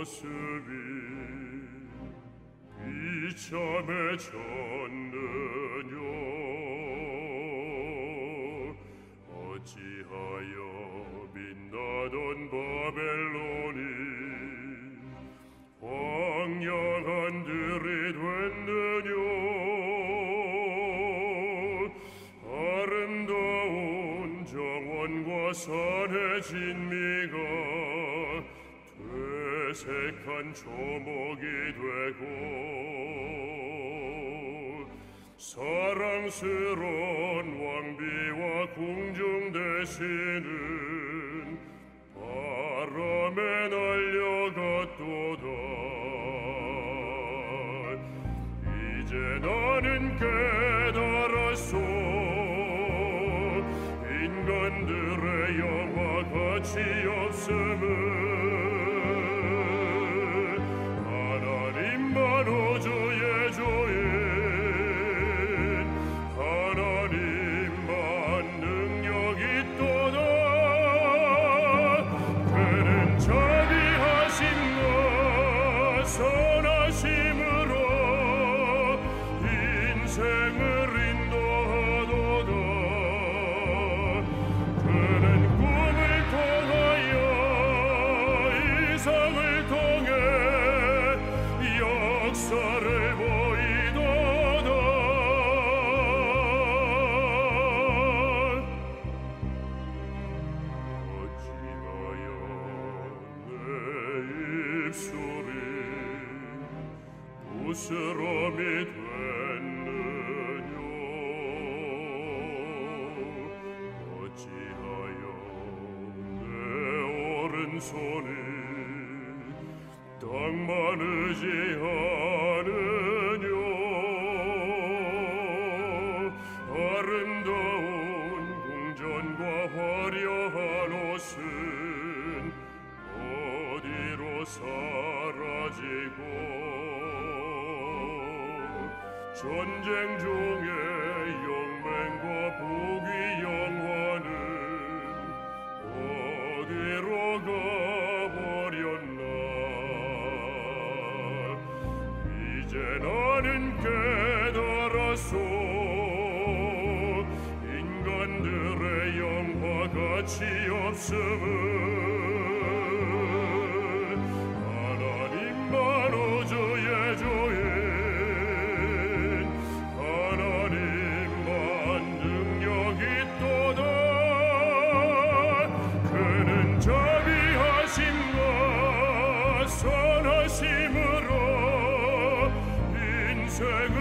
모습이 비참해 졌느냐 어찌하여 빛나던 바벨론이 황량한 들이 됐느냐 아름다운 정원과 산의 진미 가 되색한 초목이 되고 사랑스러운 왕비와 궁중 대신은 바람에 날려갔도다. 이제 나는 깨달았소. 인간들의 영화 가치 없음을 입술이 부스럼이 됐느냐 어찌하여 내 오른손이 땅만 의지하 전쟁 중에 영맹과 복이 영화는 어디로 가버렸나? 이제 나는 깨달았소. 인간들의 영화 가치 없음을 sicuro sono sicuro in seguito